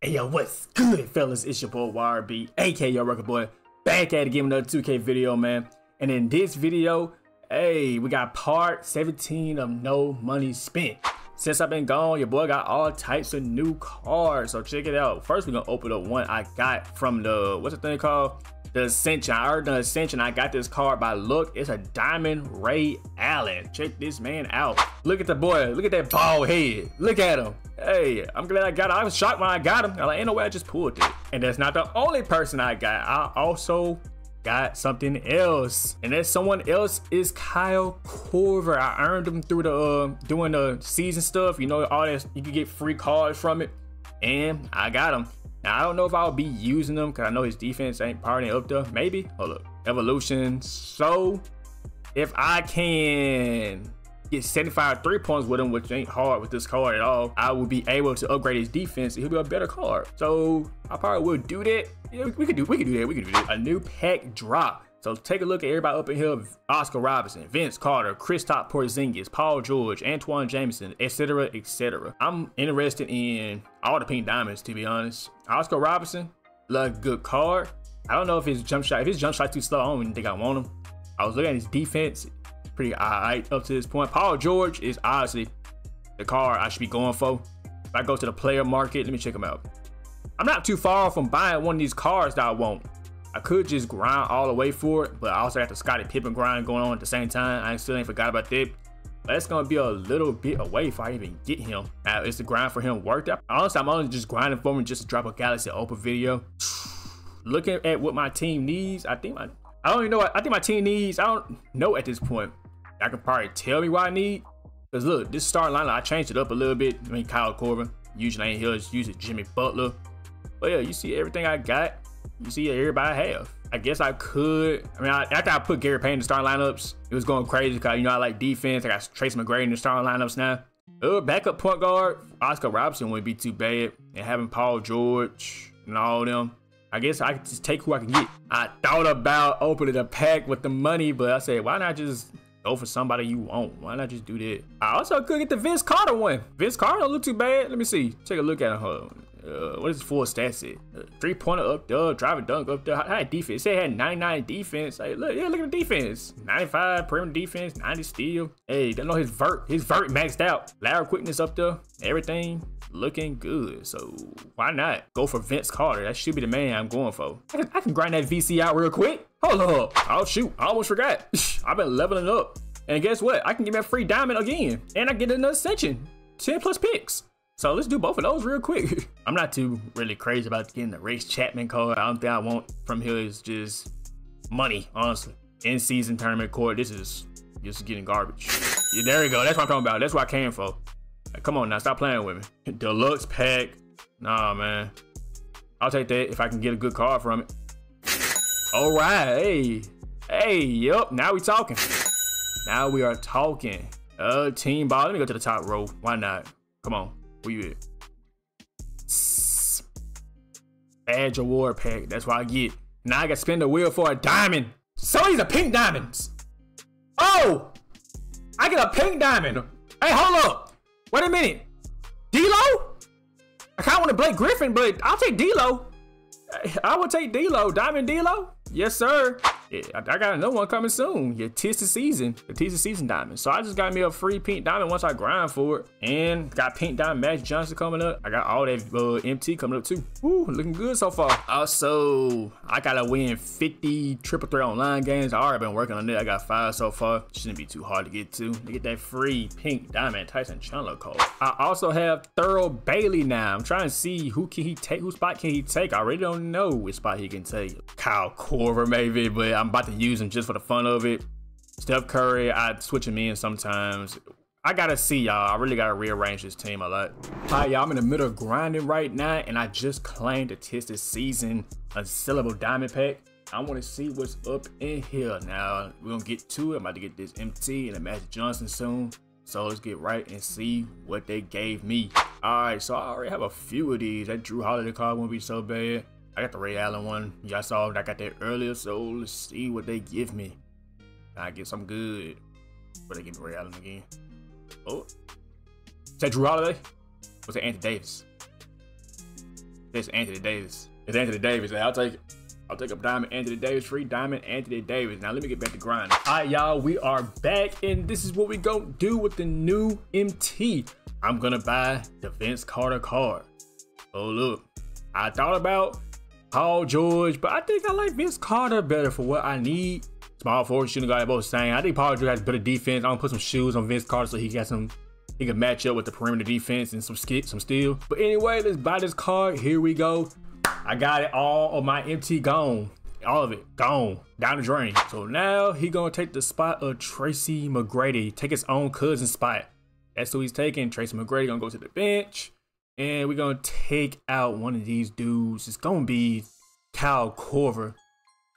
Hey yo, what's good, fellas? It's your boy YRB, aka your record boy, back at it giving another 2K video, man. And in this video, hey, we got part 17 of No Money Spent. Since I've been gone, your boy got all types of new cards, so check it out. First, we're gonna open up one I got from the, what's the thing called? The Ascension. I heard the Ascension. I got this card by look. It's a Diamond Ray Allen. Check this man out. Look at the boy. Look at that bald head. Look at him. Hey, I'm glad I got it. I was shocked when I got him. I like, ain't no way I just pulled it. And that's not the only person I got. I also got something else. And that someone else is Kyle Korver. I earned him through the uh, doing the season stuff. You know, all this you can get free cards from it. And I got him. Now I don't know if I'll be using them because I know his defense ain't partying up there. Maybe. Hold up. Evolution. So if I can get 75 three points with him, which ain't hard with this card at all, I will be able to upgrade his defense. He'll be a better card. So I probably will do that. Yeah, we could do we could do that. We could do that. A new pack drop. So take a look at everybody up in here: Oscar Robertson, Vince Carter, Kristaps Porzingis, Paul George, Antoine Jamison, etc., etc. I'm interested in all the pink diamonds, to be honest. Oscar Robertson, look good card. I don't know if his jump shot, if his jump shot too slow, I don't even think I want him. I was looking at his defense pretty alright up to this point. Paul George is obviously the car I should be going for. If I go to the player market, let me check him out. I'm not too far from buying one of these cars that I want. I could just grind all the way for it, but I also have the Scottie Pippen grind going on at the same time. I still ain't forgot about that. But That's gonna be a little bit away if I even get him. Now, is the grind for him worked out? Honestly, I'm only just grinding for him just to drop a Galaxy Opal video. Looking at what my team needs, I think my I don't even know I think my team needs. I don't know at this point. I can probably tell me what I need. Cause look, this starting lineup, I changed it up a little bit. I mean, Kyle Korver, usually ain't here, just use Jimmy Butler. But yeah, you see everything I got. You see everybody I have. I guess I could. I mean, I, after I put Gary Payton in the starting lineups, it was going crazy because you know I like defense. I got Trace McGrady in the starting lineups now. Uh, backup point guard, Oscar Robertson wouldn't be too bad. And having Paul George and all them. I guess I could just take who I can get. I thought about opening a pack with the money, but I said, why not just go for somebody you want. Why not just do that? I also could get the Vince Carter one. Vince Carter don't look too bad. Let me see. Take a look at him. Hold. Uh, what is his full stats at? Uh, three pointer up there, driving dunk up there. How defense? It had 99 defense. Hey, look, yeah, look at the defense. 95 perimeter defense, 90 steal. Hey, don't know his vert. His vert maxed out. Lateral quickness up there. Everything looking good. So why not go for Vince Carter? That should be the man I'm going for. I can, I can grind that VC out real quick. Hold up. Oh shoot, I almost forgot. I've been leveling up. And guess what? I can get my free diamond again. And I get another ascension. 10 plus picks. So let's do both of those real quick. I'm not too really crazy about getting the Rex Chapman card. I don't think I want from here is just money, honestly. In season tournament court, this is just getting garbage. Yeah, there you go. That's what I'm talking about. That's what I came for. Like, come on now, stop playing with me. Deluxe pack. Nah, man. I'll take that if I can get a good card from it. All right, hey. Hey, yup, now we talking. Now we are talking. Uh, team ball. Let me go to the top row. Why not? Come on. Where you at? Badge award pack. That's what I get. Now I got to spin the wheel for a diamond. So these are pink diamonds. Oh! I get a pink diamond. Hey, hold up. Wait a minute. D'Lo? I kind of want to Blake Griffin, but I'll take D'Lo. I would take D'Lo. Diamond D'Lo? Yes, sir. I, got another one coming soon. Your Tis the Season, the Tis the Season Diamond. So I just got me a free pink diamond once I grind for it. And got pink diamond Magic Johnson coming up. I got all that uh, MT coming up too. Woo, looking good so far. Also, I gotta win 50 triple threat online games. I already been working on it. I got five so far. Shouldn't be too hard to get to. To get that free pink diamond Tyson Chandler code. I also have Thurl Bailey now. I'm trying to see who can he take, whose spot can he take. I really don't know which spot he can take. Kyle Korver maybe, but I'm about to use him just for the fun of it. Steph Curry, I switch him in sometimes. I gotta see y'all. I really gotta rearrange this team a lot. Hi y'all, I'm in the middle of grinding right now and I just claimed a tested season a unsellable diamond pack. I wanna see what's up in here. Now, we're gonna get to it. I'm about to get this MT and a Magic Johnson soon. So let's get right and see what they gave me. All right, so I already have a few of these. That Jrue Holiday card won't be so bad. I got the Ray Allen one. Y'all saw I got that earlier, so let's see what they give me. I get some good. But they give me Ray Allen again. Oh. Is that Jrue Holiday? Was it Anthony Davis? It's Anthony Davis. It's Anthony Davis. I'll take it. I'll take a diamond Anthony Davis, free diamond Anthony Davis. Now let me get back to grinding. All right, y'all, we are back, and this is what we gonna do with the new MT. I'm gonna buy the Vince Carter card. Oh look, I thought about Paul George, but I think I like Vince Carter better for what I need. Small forward shooting guard, both saying. I think Paul George has better defense. I'm gonna put some shoes on Vince Carter so he got some he can match up with the perimeter defense and some skit, some steel. But anyway, let's buy this card. Here we go. I got it all of my MT gone. All of it gone down the drain. So now he gonna take the spot of Tracy McGrady, take his own cousin spot. That's who he's taking. Tracy McGrady gonna go to the bench, and we're gonna take out one of these dudes. It's gonna be Kyle Korver.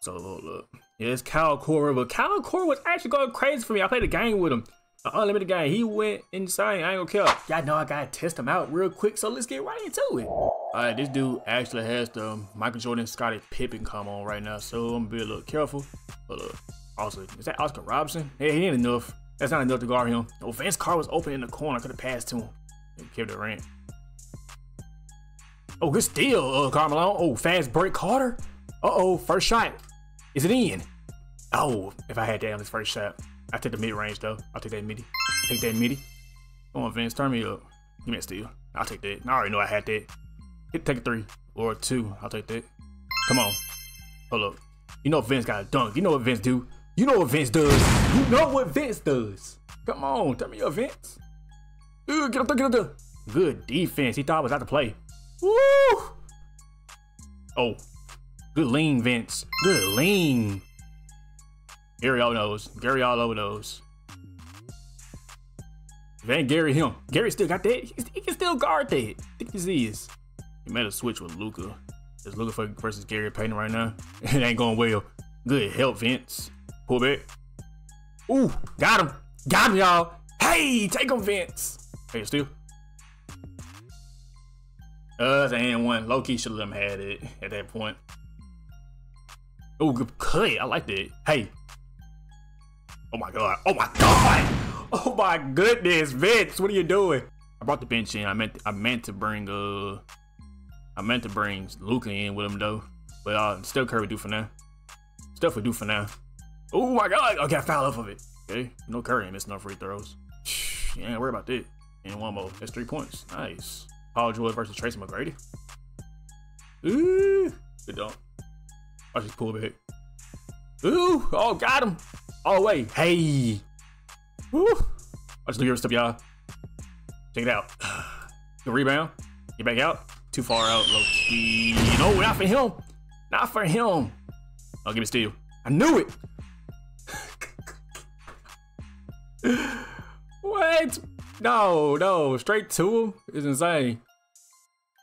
So look. Yeah, it's Kyle Korver, but Kyle Korver was actually going crazy for me. I played a game with him. An unlimited game. He went insane. I ain't gonna care. Y'all know I gotta test him out real quick, so let's get right into it. Alright, this dude actually has the Michael Jordan Scottie Pippen come on right now, so I'm gonna be a little careful. But look, also, is that Oscar Robertson? Hey, he ain't enough. That's not enough to guard him. Oh, Vince Carter was open in the corner. I could have passed to him. Kevin Durant. Oh, good steal, uh, Carmelo. Oh, fast break Carter. Uh-oh, first shot. Is it in? Oh, if I had that on this first shot. I take the mid range though. I'll take that midi. Take that midi. Come on, Vince, turn me up. Give me a steal. I'll take that. I already know I had that. Hit take a three or a two. I'll take that. Come on. Hold up. You know Vince got a dunk. You know what Vince do. You know what Vince does. You know what Vince does. Come on, tell me your Vince. Ooh, get up there, get up there. Good defense. He thought I was out to play. Woo! Oh, good lean, Vince. Good lean. Gary all knows. Gary all over knows. Van Gary him. Gary still got that. He, can still guard that. Think he is. He made a switch with Luka. Just looking for versus Gary Payton right now. it ain't going well. Good help, Vince. Pull back. Ooh, got him. Got him, y'all. Hey, take him, Vince. Hey, still. Uh, and one. Low key should have had it at that point. Oh, good cut. I like that. Hey, Oh my god. Oh my god. Oh my goodness, Vince, what are you doing? I brought the bench in. I meant I meant to bring uh I meant to bring Luka in with him though. But uh still Curry do for now. Stuff we do for now. Oh my god. Okay, I foul off of it. Okay. No Curry missing no free throws. You ain't worry about that. And one more. That's three points. Nice. Paul George versus Tracy McGrady. Ooh. Good dunk. Watch this pull back. Ooh. Oh, got him. All the way. Hey. Woo. Watch the step, y'all. Check it out. The rebound. Get back out. Too far out. Low key. No, not for him. Not for him. I'll give it steal. I knew it. No, no. Straight to him is insane.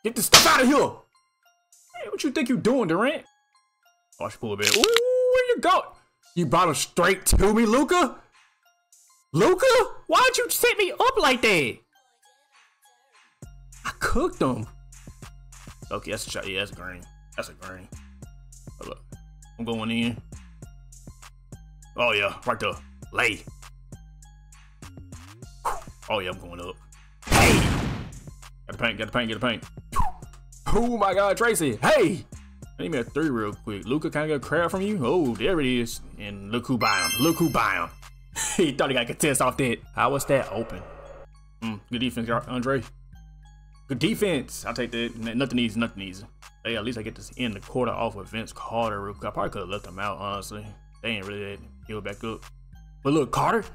Get the stuff out of here. Hey, what you think you doing, Durant? Oh, Watch pull a bit. Ooh, where you go? You brought him straight to me, Luka? Luka? Why'd you set me up like that? I cooked him. Okay, that's a shot. Yeah, that's a green. That's a green. Up. I'm going in. Oh, yeah. Right there. Lay. Oh, yeah. I'm going up. Hey! Got the paint. Got the paint. Got the paint. Oh, my God. Tracy. Hey! I need me a three real quick. Luka, can I get a crowd from you? Oh, there it is. And look who buy him. Look who buy him. he thought he got a contest off that. How was that open? Mm, good defense, Andre. Good defense. I'll take that. Nothing easy, nothing easy. Hey, at least I get to end the quarter off with Vince Carter real quick. I probably could have left him out, honestly. They ain't really heal back up. But look, Carter.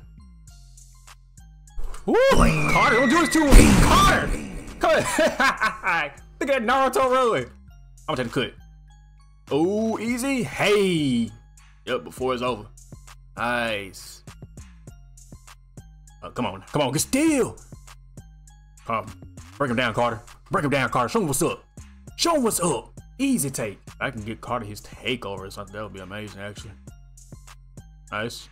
Woo! Carter, don't do this to him. Carter! Come on. look at that Naruto rolling. I'm gonna take the cut. Oh, easy. Hey. Yep, before it's over. Nice. Oh, come on. Come on. Get still. Come. Break him down, Carter. Break him down, Carter. Show him what's up. Show him what's up. Easy take. I can get Carter his takeover or something. That would be amazing, actually. Nice.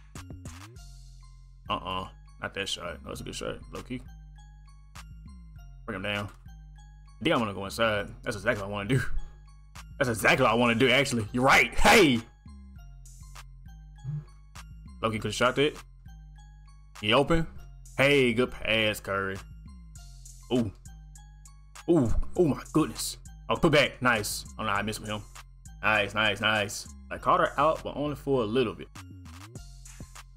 Uh-uh. Not that shot. No, that's a good shot. Low key. Bring him down. I think I'm gonna go inside. That's exactly what I want to do. That's exactly what I want to do, actually. You're right. Hey! Loki could have shot that. He open. Hey, good pass, Curry. Ooh. Ooh. Oh, my goodness. Oh, put back. Nice. Oh, no, I missed with him. Nice, nice, nice. I caught her out, but only for a little bit.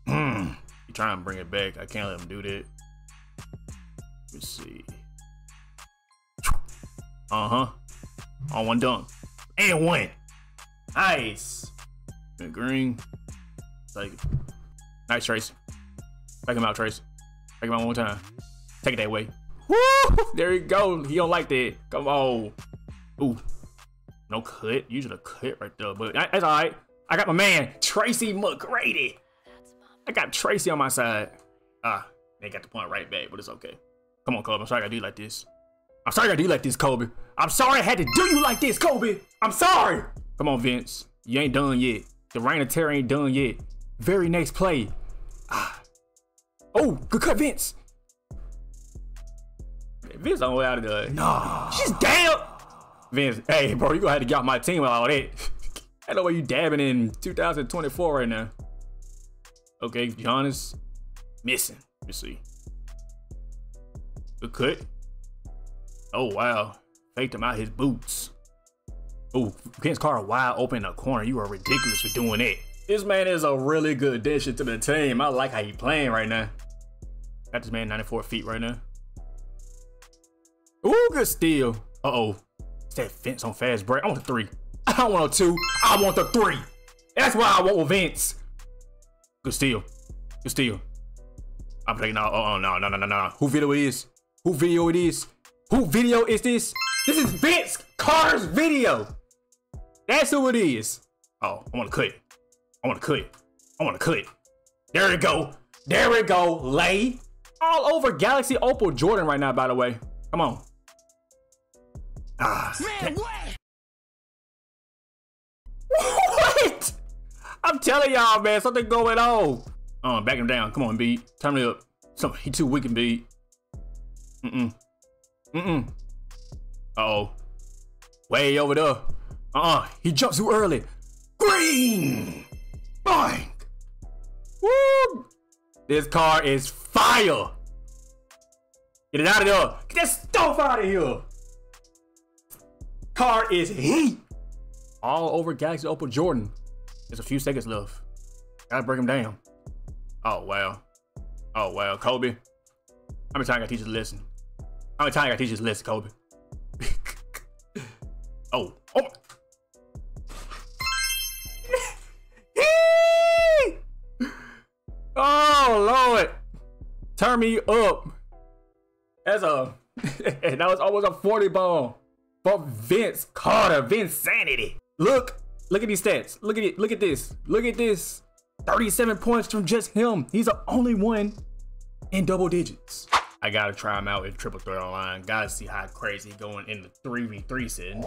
Hmm. You trying to bring it back. I can't let him do that. Let's see. Uh-huh. On one dunk. And one. Nice. Good green. Like Nice, Trace. Take him out, Trace. Take him out one more time. Take it that way. Woo! There you go. He don't like that. Come on. Ooh. No cut. Usually a cut right there, but that's all right. I got my man, Tracy McGrady. I got Tracy on my side. Ah, they got the point right back, but it's okay. Come on, Kobe. I'm sorry I gotta do like this. I'm sorry I gotta do like this, Kobe. I'm sorry I had to do you like this, Kobe. I'm sorry. Come on, Vince. You ain't done yet. The Reign of Terror ain't done yet. Very next play. Ah. Oh, good cut, Vince. Vince on the way out of there. No. She's down. Vince, hey, bro, you gonna have to get off my team with all that. I know where you dabbing in 2024 right now. Okay, Giannis missing. Let me see. Good cut. Oh, wow. Faked him out his boots. Oh, Vince Carter wide open in the corner. You are ridiculous for doing that. This man is a really good addition to the team. I like how he playing right now. Got this man 94 feet right now. Ooh, good steal. Uh-oh. It's that Vince on fast break. I want the three. I don't want a two. I want the three. That's why I want with Vince. Good steal. Good steal. I'm playing now. Oh, oh, no, no, no, no, no. Who video it is? Who video it is? Who video is this? This is Vince Carter's video. That's who it is. Oh, I want to cut. I want to cut. I want to cut. There we go. There we go. Lay all over Galaxy Opal Jordan right now, by the way. Come on. Ah. Man, I'm telling y'all, man, something going on. Uh, back him down. Come on, beat. Turn it up. Something he too weak and beat. Mm-mm. Mm-mm. Uh-oh. Way over there. Uh-uh. He jumps too early. Green! Boink! Woo! This car is fire! Get it out of there! Get that stuff out of here! Car is heat! All over Galaxy Opal Jordan. There's a few seconds left. Gotta break him down. Oh, wow. Oh, wow. Kobe. How many times I gotta teach you to listen? How many times I gotta teach you to listen, Kobe? oh. Oh. oh, Lord. Turn me up. That's a, that was almost a 40 ball. For Vince Carter, Vince Sanity. Look, look at these stats. Look at it. Look at this. Look at this. 37 points from just him. He's the only one in double digits. I gotta try him out in triple threat online. Gotta see how crazy going in the 3v3 setting.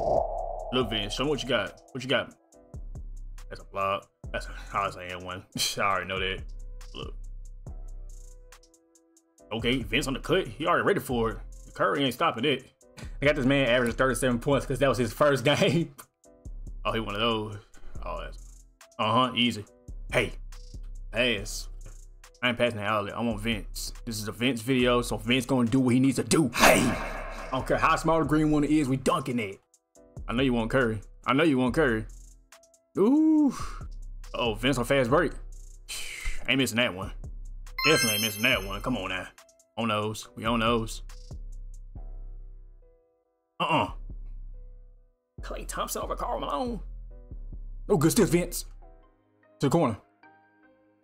Look, Vince, show me what you got. What you got? That's a block. That's a, I was saying one. I already know that. Look. Okay, Vince on the cut. He already ready for it. Curry ain't stopping it. I got this man averaging 37 points because that was his first game. Oh, he one of those. Oh, that's uh-huh, easy. Hey, pass. I ain't passing the outlet. I want Vince. This is a Vince video, so Vince gonna do what he needs to do. Hey! I don't care how small the green one is, we dunking it. I know you want Curry. I know you want Curry. Ooh. Oh, Vince on fast break. Ain't missing that one. Definitely ain't missing that one. Come on now. On those. We on those. Uh-uh. Klay Thompson over Karl Malone. Oh, good stiff, Vince. To the corner.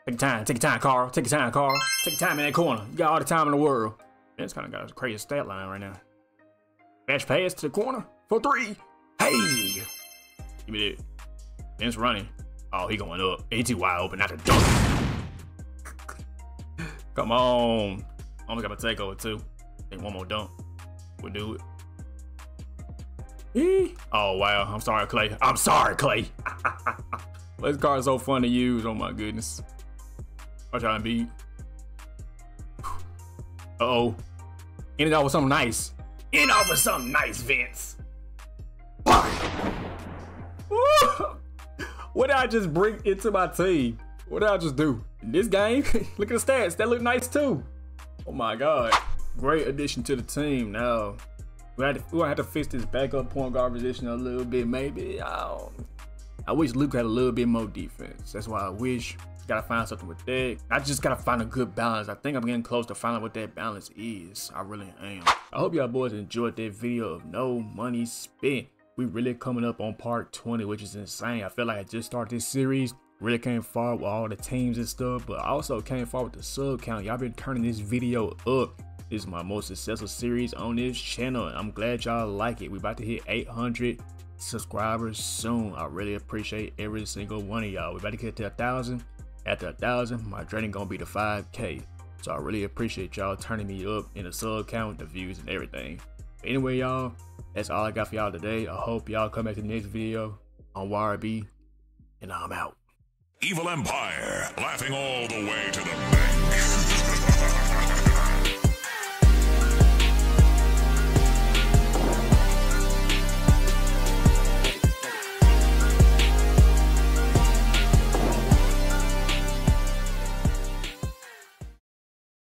Take your time. Take your time, Karl. Take your time, Karl. Take your time in that corner. You got all the time in the world. Vince kind of got a crazy stat line right now. Bash pass to the corner for three. Hey! Give me that. Vince running. Oh, he going up. He too wide open, not to dunk. Come on. Almost got a takeover too. Think one more dunk. We'll do it. Eee. Oh wow. I'm sorry, Klay. I'm sorry, Klay. this card is so fun to use. Oh my goodness. I'm trying to beat. Uh oh. Ended off with something nice. End off with something nice, Vince. what did I just bring into my team? What did I just do? In this game, look at the stats. That look nice too. Oh my god. Great addition to the team. Now, We had to, we have to fix this backup point guard position a little bit, maybe. I, I wish Luke had a little bit more defense. That's why I wish. Gotta find something with that. I just gotta find a good balance. I think I'm getting close to finding what that balance is. I really am. I hope y'all boys enjoyed that video of no money spent. We really coming up on part 20, which is insane. I feel like I just started this series. Really came far with all the teams and stuff, but I also came far with the sub count. Y'all been turning this video up. This is my most successful series on this channel. I'm glad y'all like it. We about to hit 800 subscribers soon. I really appreciate every single one of y'all. We about to get to a thousand. After a thousand, my journey gonna be to 5k. So I really appreciate y'all turning me up in the sub count, the views, and everything. But anyway, y'all, that's all I got for y'all today. I hope y'all come back to the next video on YRB, and I'm out. Evil Empire, laughing all the way to the.